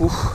Uf.